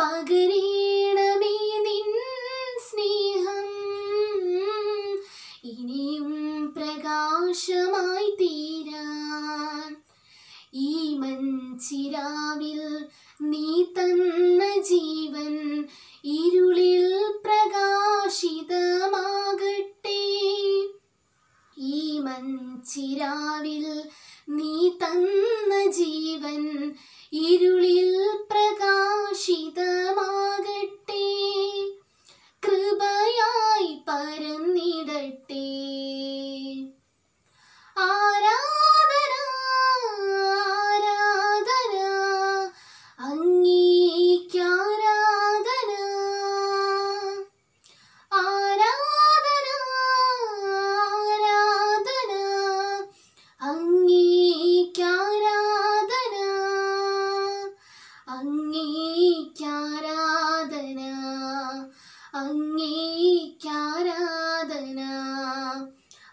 പകരീണമേ നിൻ സ്നേഹം. ഇനിയും പ്രകാശമായി തീരാൻ. ഈ മഞ്ചിരാവിൽ നീ തന്ന ജീവൻ ഇരുളിൽ പ്രകാശിതമാകട്ടെ. ഈ മഞ്ചിരാവിൽ നീ തന്ന ജീവൻ ഇരുളിൽ ಇತ್ತು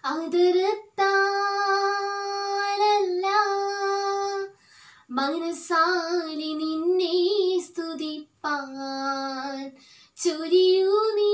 അതിർത്താലല്ല മനസാലി നിന്നെ സ്തുതിപ്പാൻ ചൊരിയൂ നീ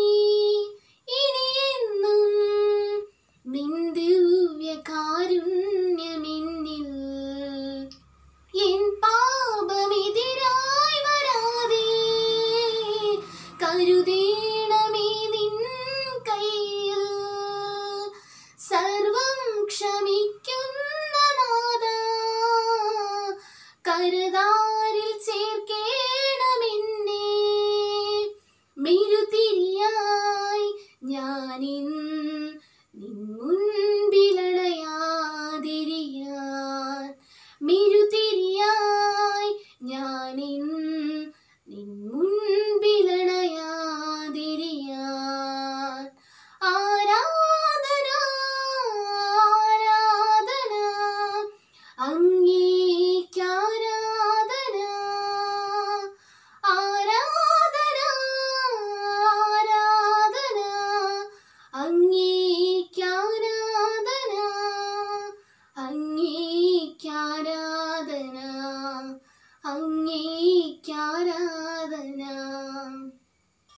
മറുതാരിൽ ചേർക്കേണമെന്നെ. മെരുതിരിയായി ഞാനിൻ നിൻ